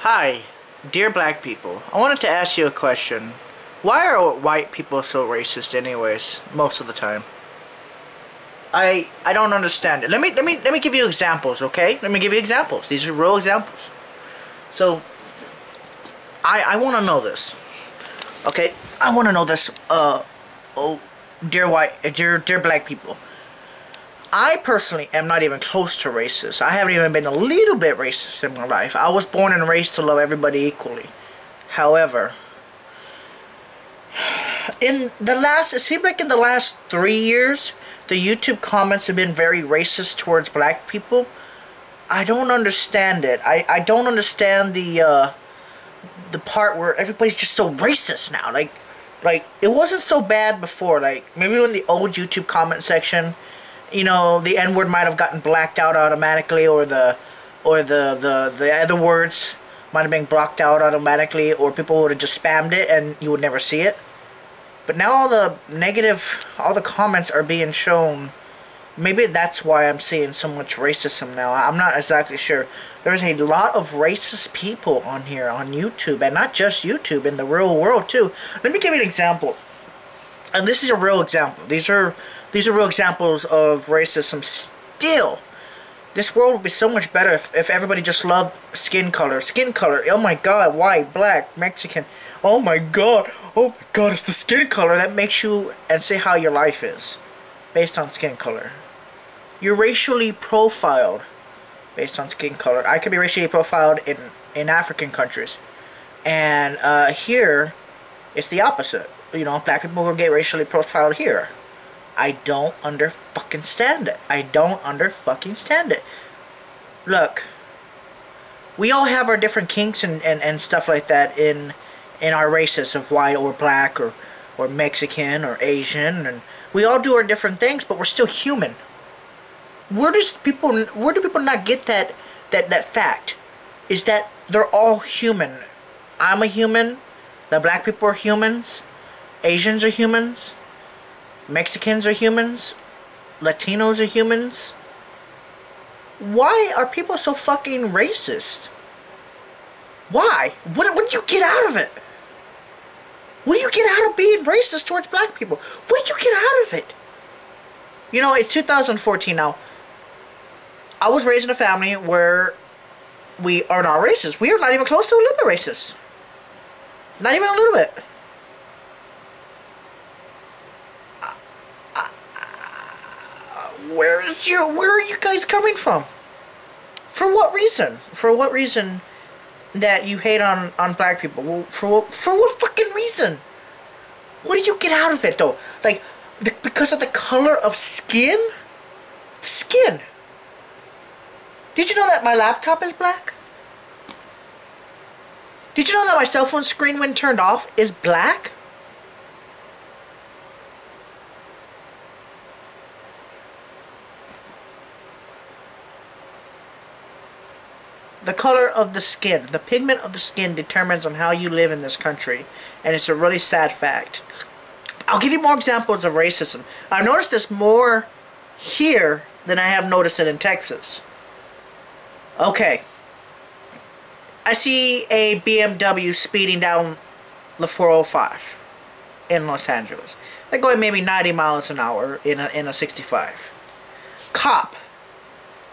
Hi, dear black people. I wanted to ask you a question. Why are white people so racist anyways, most of the time? I I don't understand it. Let me let me let me give you examples, okay? Let me give you examples. These are real examples. So I I want to know this. Okay? I want to know this uh oh dear white dear dear black people. I personally am not even close to racist. I haven't even been a little bit racist in my life. I was born and raised to love everybody equally. However, in the last, it seemed like in the last three years, the YouTube comments have been very racist towards black people. I don't understand it. I, I don't understand the, uh, the part where everybody's just so racist now. Like, like, it wasn't so bad before. Like, maybe in the old YouTube comment section, you know, the N word might have gotten blacked out automatically, or the, or the the the other words might have been blocked out automatically, or people would have just spammed it and you would never see it. But now all the negative, all the comments are being shown. Maybe that's why I'm seeing so much racism now. I'm not exactly sure. There's a lot of racist people on here on YouTube, and not just YouTube, in the real world too. Let me give you an example. And this is a real example. These are these are real examples of racism still. This world would be so much better if, if everybody just loved skin color. Skin color, oh my god, white, black, Mexican. Oh my god, oh my god, it's the skin color that makes you and say how your life is. Based on skin color. You're racially profiled based on skin color. I could be racially profiled in, in African countries. And uh, here, it's the opposite. You know, black people will get racially profiled here. I don't under fucking stand it. I don't under fucking stand it. Look, we all have our different kinks and, and, and stuff like that in in our races of white or black or or Mexican or Asian and we all do our different things, but we're still human. Where does people where do people not get that that that fact? Is that they're all human. I'm a human, the black people are humans, Asians are humans, Mexicans are humans. Latinos are humans. Why are people so fucking racist? Why? What, what do you get out of it? What do you get out of being racist towards black people? What do you get out of it? You know, it's 2014 now. I was raised in a family where we are not racist. We are not even close to a little bit racist. Not even a little bit. Where is your where are you guys coming from? For what reason? For what reason that you hate on on black people? Well, for what for what fucking reason? What do you get out of it though? Like the, because of the color of skin? Skin. Did you know that my laptop is black? Did you know that my cell phone screen when turned off is black? The color of the skin, the pigment of the skin determines on how you live in this country. And it's a really sad fact. I'll give you more examples of racism. I've noticed this more here than I have noticed it in Texas. Okay. I see a BMW speeding down the 405 in Los Angeles. They're going maybe 90 miles an hour in a, in a 65. Cop,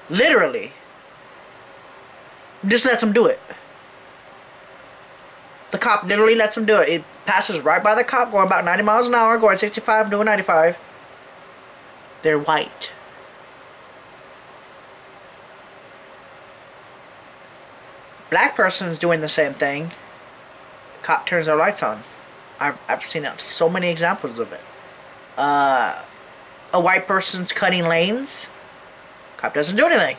literally, just lets him do it. The cop literally lets him do it. It passes right by the cop going about 90 miles an hour, going 65, doing 95. They're white. Black person's doing the same thing. cop turns their lights on. I've, I've seen so many examples of it. Uh, a white person's cutting lanes. Cop doesn't do anything.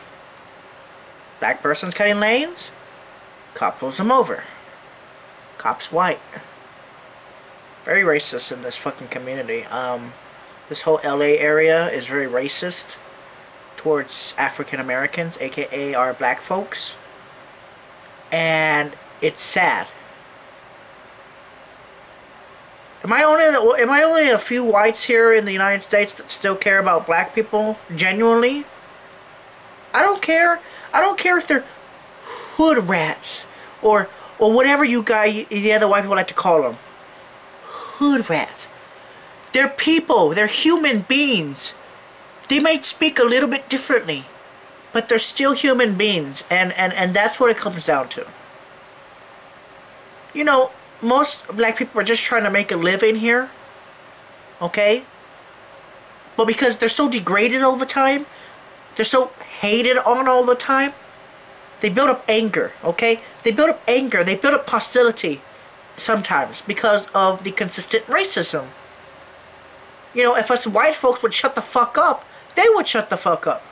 Black person's cutting lanes. Cop pulls him over. Cop's white. Very racist in this fucking community. Um, this whole LA area is very racist towards African Americans, aka our black folks. And it's sad. Am I only am I only a few whites here in the United States that still care about black people genuinely? I don't care. I don't care if they're hood rats or or whatever you guys, the other white people like to call them. Hood rats. They're people. They're human beings. They might speak a little bit differently, but they're still human beings, and and and that's what it comes down to. You know, most black people are just trying to make a living here. Okay? But because they're so degraded all the time, they're so hated on all the time, they build up anger, okay? They build up anger, they build up hostility sometimes because of the consistent racism. You know, if us white folks would shut the fuck up, they would shut the fuck up.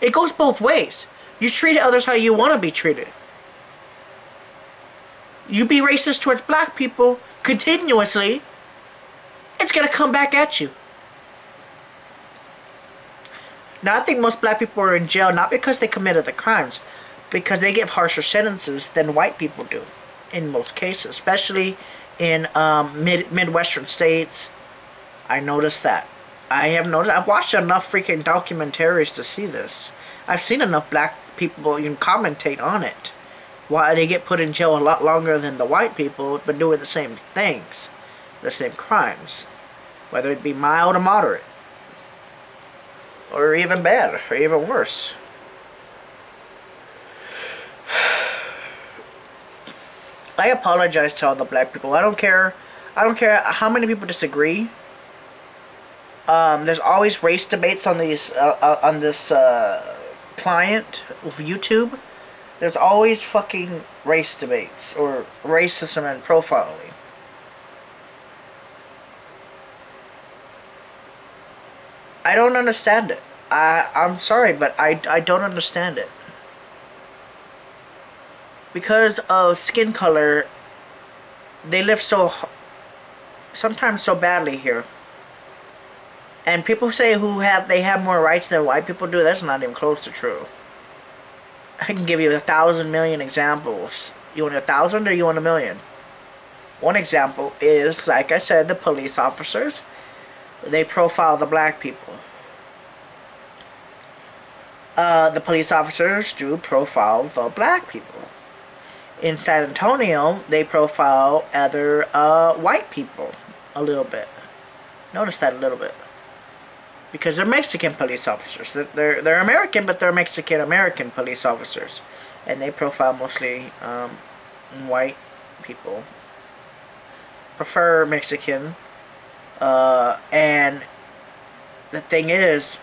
It goes both ways. You treat others how you want to be treated. You be racist towards black people continuously, it's gonna come back at you. Now, I think most black people are in jail not because they committed the crimes, because they get harsher sentences than white people do in most cases, especially in um, mid midwestern states. I noticed that. I have noticed. I've watched enough freaking documentaries to see this. I've seen enough black people even commentate on it. Why they get put in jail a lot longer than the white people, but doing the same things, the same crimes, whether it be mild or moderate, or even bad, or even worse. I apologize to all the black people. I don't care. I don't care how many people disagree. Um, there's always race debates on these uh, uh, on this uh, client of YouTube. There's always fucking race debates or racism and profiling. I don't understand it. I I'm sorry, but I I don't understand it because of skin color, they live so sometimes so badly here. And people say who have they have more rights than white people do. That's not even close to true. I can give you a thousand million examples. You want a thousand or you want a million? One example is, like I said, the police officers. They profile the black people. Uh, the police officers do profile the black people in San Antonio, they profile other uh, white people a little bit. Notice that a little bit. Because they're Mexican police officers. They're, they're, they're American, but they're Mexican-American police officers. And they profile mostly um, white people. Prefer Mexican. Uh, and the thing is,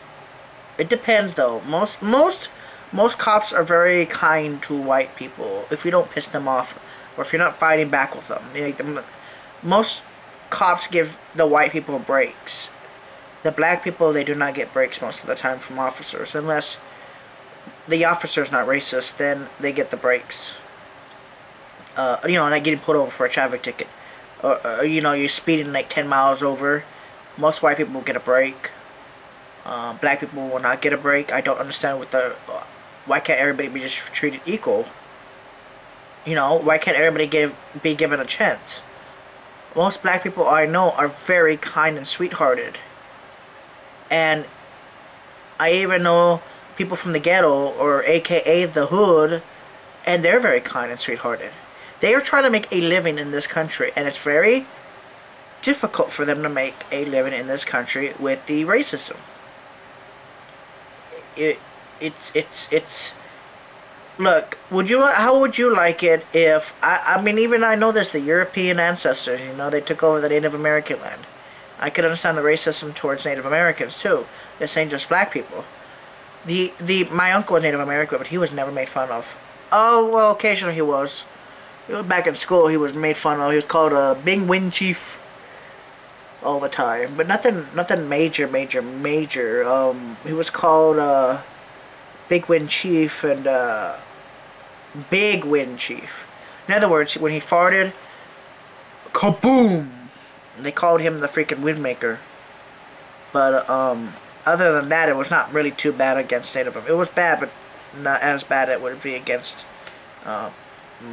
it depends though. Most, most most cops are very kind to white people if you don't piss them off or if you're not fighting back with them. You know, most cops give the white people breaks. The black people, they do not get breaks most of the time from officers unless the officer's not racist, then they get the breaks. Uh, you know, like getting pulled over for a traffic ticket. Or, or, you know, you're speeding like 10 miles over. Most white people will get a break. Uh, black people will not get a break. I don't understand what the uh, why can't everybody be just treated equal? You know, why can't everybody give be given a chance? Most black people I know are very kind and sweethearted. And I even know people from the ghetto, or aka the hood, and they're very kind and sweethearted. They are trying to make a living in this country, and it's very difficult for them to make a living in this country with the racism. It, it's it's it's look would you how would you like it if I, I mean even I know this the European ancestors you know they took over the Native American land. I could understand the racism towards Native Americans too. This ain't just black people. The the my uncle was Native American but he was never made fun of. Oh well occasionally he was he was back in school he was made fun of he was called a big wind chief all the time but nothing nothing major major major um he was called uh Big Wind Chief and uh, Big Wind Chief. In other words, when he farted, kaboom! They called him the freaking Windmaker. But um, other than that, it was not really too bad against Native Americans. It was bad, but not as bad as it would be against uh,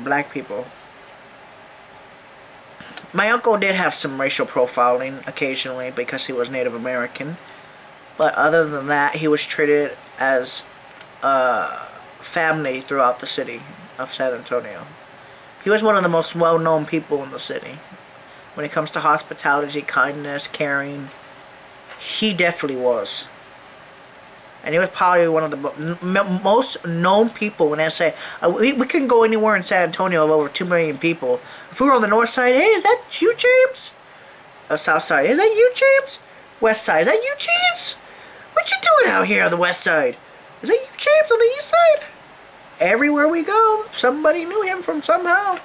black people. My uncle did have some racial profiling occasionally because he was Native American. But other than that, he was treated as a family throughout the city of San Antonio. He was one of the most well-known people in the city. When it comes to hospitality, kindness, caring, he definitely was. And he was probably one of the most known people when I say, uh, we, we couldn't go anywhere in San Antonio of over 2 million people. If we were on the north side, hey, is that you, James? Uh, south side, is that you, James? West side, is that you, James? What you doing out here on the west side? Is that you, James, on the east side? Everywhere we go, somebody knew him from somehow.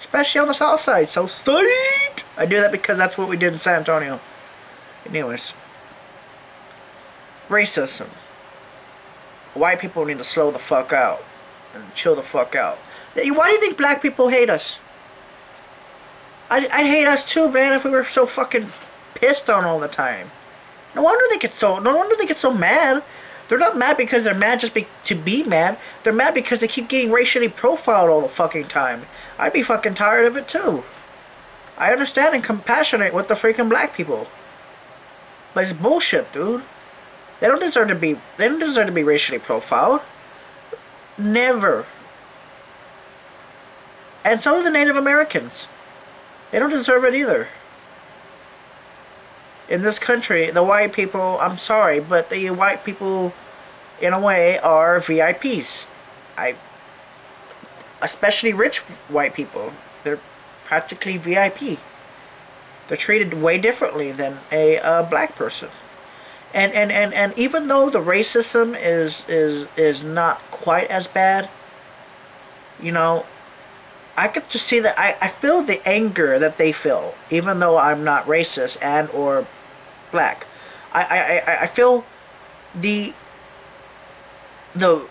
Especially on the south side. South side! I do that because that's what we did in San Antonio. Anyways. Racism. White people need to slow the fuck out. And chill the fuck out. Why do you think black people hate us? I'd, I'd hate us too, man, if we were so fucking pissed on all the time. No wonder they get so. No wonder they get so mad. They're not mad because they're mad just be, to be mad. They're mad because they keep getting racially profiled all the fucking time. I'd be fucking tired of it too. I understand and compassionate with the freaking black people. But it's bullshit, dude. They don't deserve to be. They don't deserve to be racially profiled. Never. And so do the Native Americans. They don't deserve it either in this country, the white people, I'm sorry, but the white people, in a way, are VIPs. I, especially rich white people, they're practically VIP. They're treated way differently than a, a black person. And, and, and, and even though the racism is, is, is not quite as bad, you know, I get to see that I, I feel the anger that they feel, even though I'm not racist and or black. I, I, I, I feel the the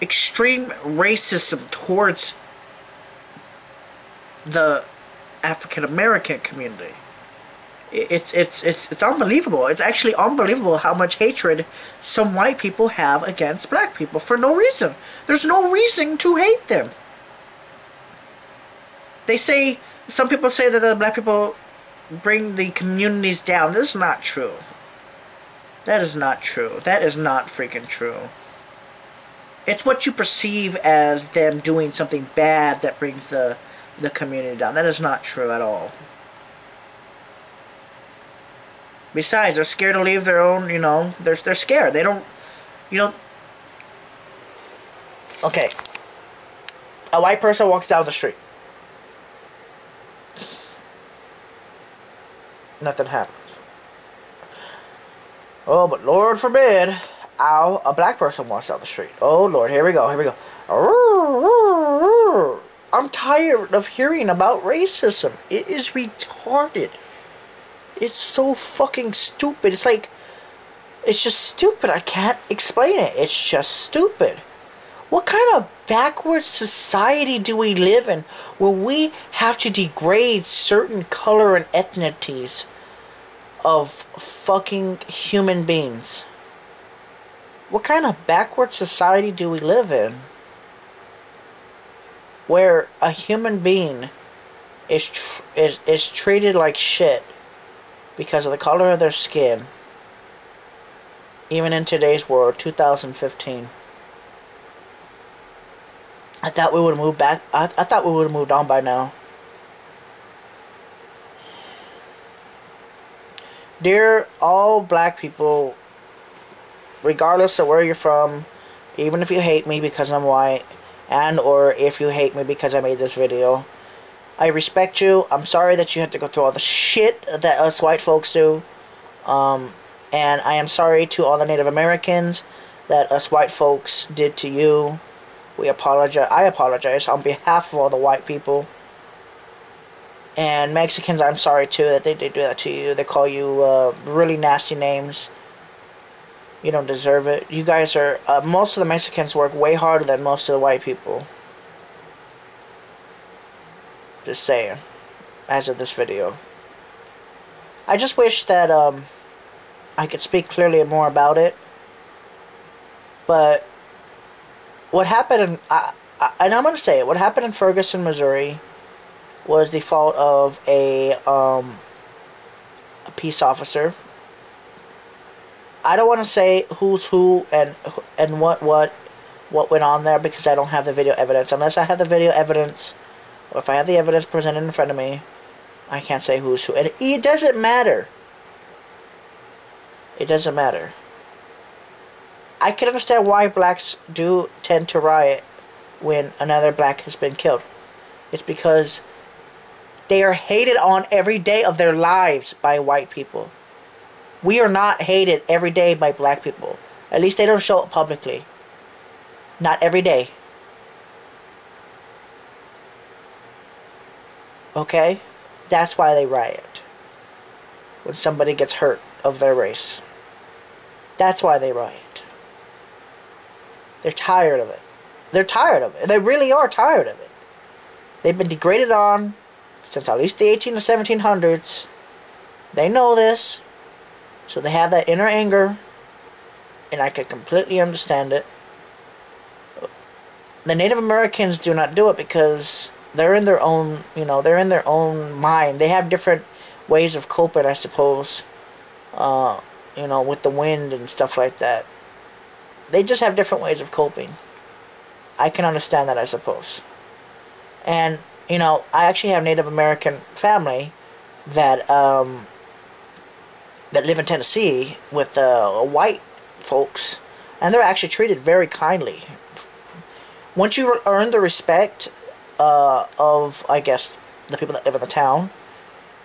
extreme racism towards the African American community. It's it's it's it's unbelievable. It's actually unbelievable how much hatred some white people have against black people for no reason. There's no reason to hate them. They say some people say that the black people bring the communities down. This is not true. That is not true. That is not freaking true. It's what you perceive as them doing something bad that brings the the community down. That is not true at all. Besides, they're scared to leave their own, you know, they're, they're scared. They don't, you know, okay. A white person walks down the street. nothing happens. Oh, but Lord forbid, ow, a black person walks down the street. Oh, Lord, here we go, here we go. I'm tired of hearing about racism. It is retarded. It's so fucking stupid. It's like, it's just stupid. I can't explain it. It's just stupid. What kind of backwards society do we live in where we have to degrade certain color and ethnicities of fucking human beings? What kind of backward society do we live in where a human being is is is treated like shit because of the color of their skin even in today's world 2015 I thought we would have moved back. I, I thought we would have moved on by now. Dear all black people, regardless of where you're from, even if you hate me because I'm white, and or if you hate me because I made this video, I respect you. I'm sorry that you had to go through all the shit that us white folks do. Um, and I am sorry to all the Native Americans that us white folks did to you. We apologize. I apologize on behalf of all the white people. And Mexicans, I'm sorry too that they did do that to you. They call you uh, really nasty names. You don't deserve it. You guys are. Uh, most of the Mexicans work way harder than most of the white people. Just saying. As of this video. I just wish that um, I could speak clearly more about it. But what happened in, I, I, and I'm going to say it, what happened in Ferguson, Missouri was the fault of a, um, a peace officer. I don't want to say who's who and and what what what went on there because I don't have the video evidence. Unless I have the video evidence, if I have the evidence presented in front of me, I can't say who's who. And it doesn't matter. It doesn't matter. I can understand why blacks do tend to riot when another black has been killed. It's because they are hated on every day of their lives by white people. We are not hated every day by black people. At least they don't show it publicly. Not every day. Okay? That's why they riot. When somebody gets hurt of their race. That's why they riot. They're tired of it. They're tired of it. They really are tired of it. They've been degraded on since at least the 18 to 1700s. They know this. So they have that inner anger. And I can completely understand it. The Native Americans do not do it because they're in their own, you know, they're in their own mind. They have different ways of coping, I suppose. Uh, you know, with the wind and stuff like that. They just have different ways of coping. I can understand that, I suppose. And, you know, I actually have Native American family that, um, that live in Tennessee with uh, white folks, and they're actually treated very kindly. Once you earn the respect uh, of, I guess, the people that live in the town,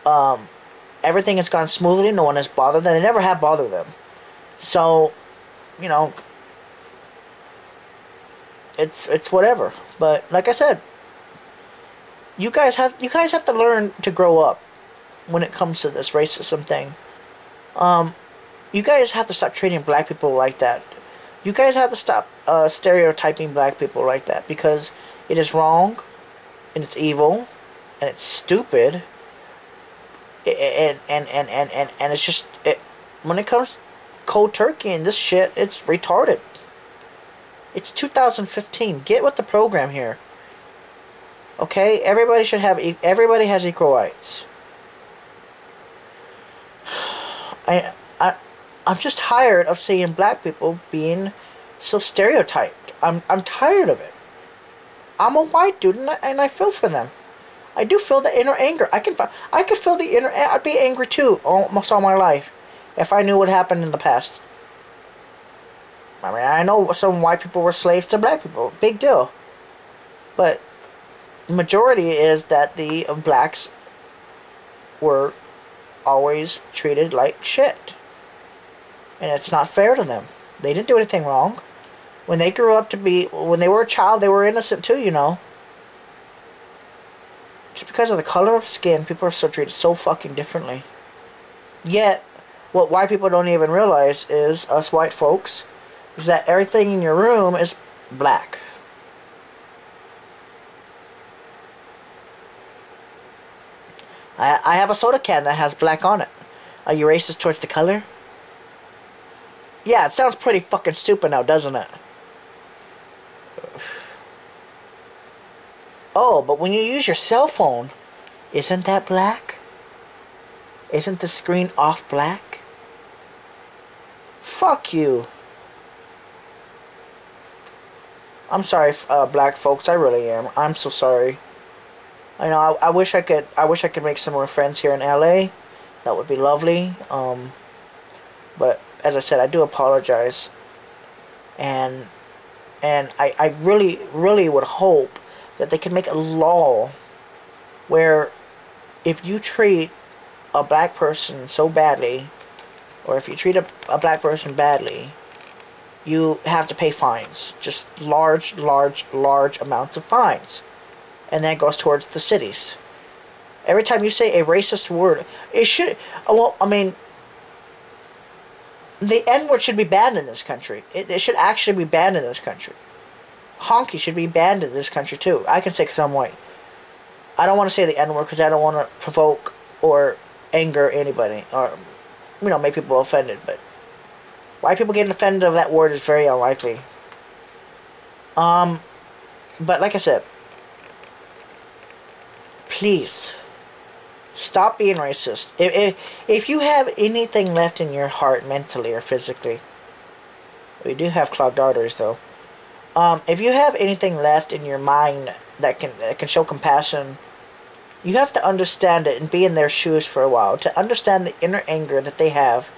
um, everything has gone smoothly. No one has bothered them. They never have bothered them. So, you know, it's it's whatever. But like I said, you guys have you guys have to learn to grow up when it comes to this racism thing. Um, you guys have to stop treating black people like that. You guys have to stop uh, stereotyping black people like that because it is wrong, and it's evil, and it's stupid. And and and and and, and it's just it, when it comes cold turkey and this shit, it's retarded. It's 2015. Get with the program here. Okay, everybody should have everybody has equal rights. I I I'm just tired of seeing black people being so stereotyped. I'm I'm tired of it. I'm a white dude and I, and I feel for them. I do feel the inner anger. I can I could feel the inner eh, I'd be angry too almost all my life if I knew what happened in the past. I mean, I know some white people were slaves to black people. Big deal. But majority is that the blacks were always treated like shit. And it's not fair to them. They didn't do anything wrong. When they grew up to be, when they were a child, they were innocent too, you know. Just because of the color of skin, people are so treated so fucking differently. Yet, what white people don't even realize is, us white folks, is that everything in your room is black. I, I have a soda can that has black on it. Are you racist towards the color? Yeah, it sounds pretty fucking stupid now, doesn't it? Oh, but when you use your cell phone, isn't that black? Isn't the screen off black? Fuck you. I'm sorry, uh, black folks. I really am. I'm so sorry. I know. I, I wish I could. I wish I could make some more friends here in LA. That would be lovely. Um, but as I said, I do apologize. And and I, I really really would hope that they can make a law where if you treat a black person so badly, or if you treat a, a black person badly, you have to pay fines. Just large, large, large amounts of fines. And that goes towards the cities. Every time you say a racist word, it should, well, I mean, the N word should be banned in this country. It, it should actually be banned in this country. Honky should be banned in this country too. I can say because I'm white. I don't want to say the N word because I don't want to provoke or anger anybody or, you know, make people offended, but why people getting offended of that word is very unlikely. Um, but like I said, please stop being racist. If, if, if you have anything left in your heart mentally or physically, we do have clogged arteries though. Um, if you have anything left in your mind that can that can show compassion, you have to understand it and be in their shoes for a while to understand the inner anger that they have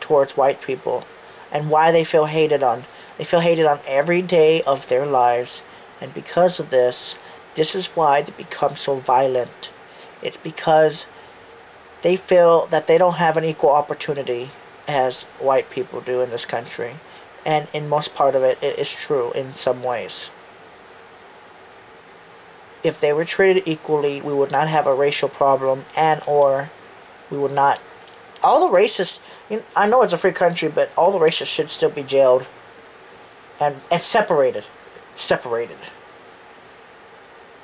towards white people and why they feel hated on. They feel hated on every day of their lives, and because of this, this is why they become so violent. It's because they feel that they don't have an equal opportunity as white people do in this country. And in most part of it, it is true in some ways. If they were treated equally, we would not have a racial problem and or we would not... All the racists... You know, I know it's a free country, but all the racists should still be jailed. And, and separated. Separated.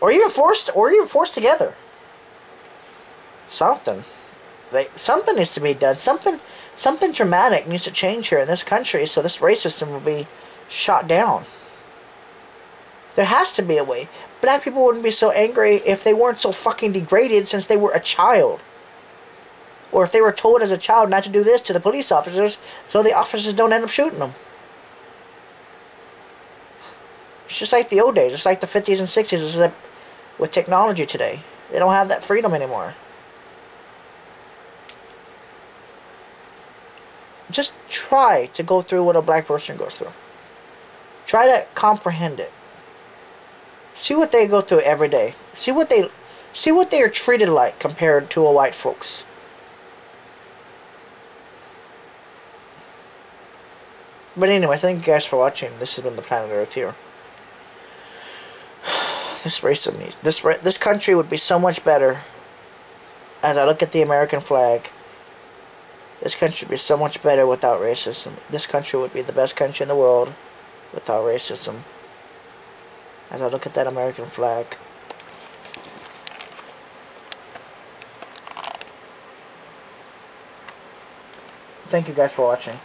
Or even forced, or even forced together. Something. Like, something needs to be done. Something something dramatic needs to change here in this country so this racism will be shot down. There has to be a way. Black people wouldn't be so angry if they weren't so fucking degraded since they were a child. Or if they were told as a child not to do this to the police officers so the officers don't end up shooting them. It's just like the old days. It's like the 50s and 60s. It's with technology today. They don't have that freedom anymore. Just try to go through what a black person goes through. Try to comprehend it. See what they go through every day. See what they see what they are treated like compared to a white folks. But anyway, thank you guys for watching. This has been the Planet Earth here. This race of me, this this country would be so much better as I look at the American flag this country would be so much better without racism. This country would be the best country in the world without racism. As I look at that American flag. Thank you guys for watching.